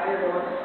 even an